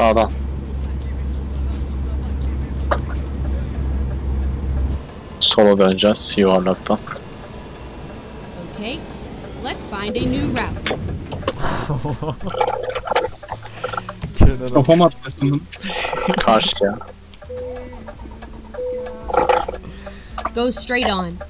Sağdan. Sola döneceğiz yuvarlaktan. Okay, let's find a new route. Kenara. Kafam attı sanırım. Karşıya. Go straight on.